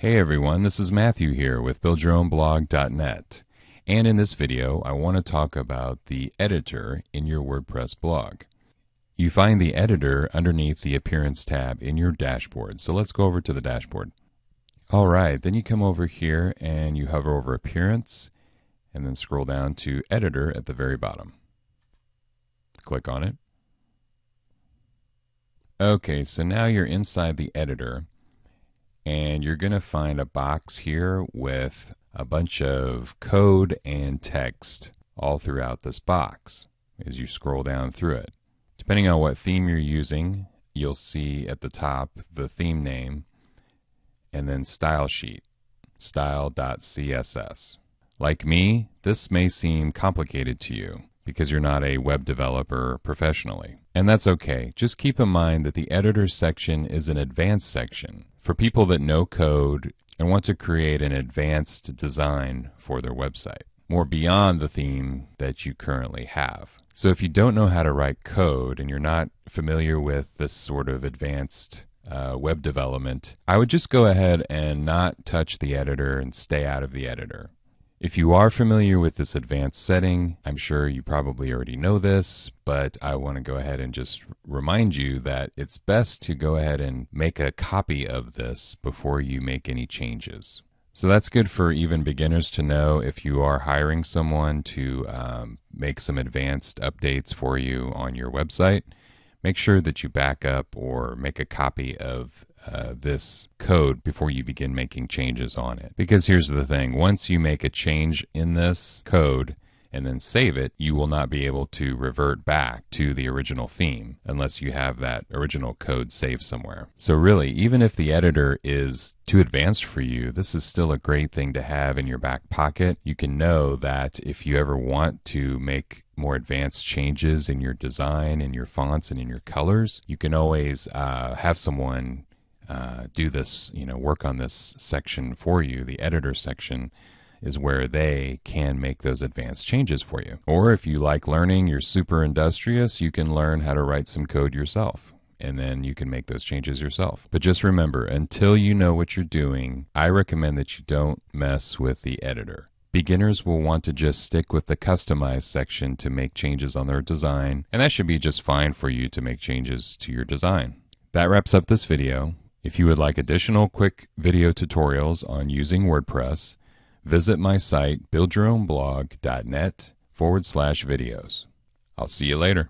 Hey everyone, this is Matthew here with BuildYourOwnBlog.net. And in this video, I want to talk about the editor in your WordPress blog. You find the editor underneath the Appearance tab in your dashboard. So let's go over to the dashboard. All right, then you come over here and you hover over Appearance and then scroll down to Editor at the very bottom. Click on it. Okay, so now you're inside the editor and you're going to find a box here with a bunch of code and text all throughout this box as you scroll down through it. Depending on what theme you're using, you'll see at the top the theme name and then style sheet, style.css. Like me, this may seem complicated to you because you're not a web developer professionally. And that's okay. Just keep in mind that the editor section is an advanced section for people that know code and want to create an advanced design for their website, more beyond the theme that you currently have. So if you don't know how to write code and you're not familiar with this sort of advanced uh, web development, I would just go ahead and not touch the editor and stay out of the editor. If you are familiar with this advanced setting, I'm sure you probably already know this, but I want to go ahead and just remind you that it's best to go ahead and make a copy of this before you make any changes. So that's good for even beginners to know if you are hiring someone to um, make some advanced updates for you on your website. Make sure that you back up or make a copy of uh, this code before you begin making changes on it. Because here's the thing once you make a change in this code, and then save it, you will not be able to revert back to the original theme unless you have that original code saved somewhere. So, really, even if the editor is too advanced for you, this is still a great thing to have in your back pocket. You can know that if you ever want to make more advanced changes in your design, in your fonts, and in your colors, you can always uh, have someone uh, do this, you know, work on this section for you, the editor section is where they can make those advanced changes for you. Or if you like learning, you're super industrious, you can learn how to write some code yourself. And then you can make those changes yourself. But just remember, until you know what you're doing, I recommend that you don't mess with the editor. Beginners will want to just stick with the customize section to make changes on their design, and that should be just fine for you to make changes to your design. That wraps up this video. If you would like additional quick video tutorials on using WordPress, visit my site buildyourownblog.net forward slash videos. I'll see you later.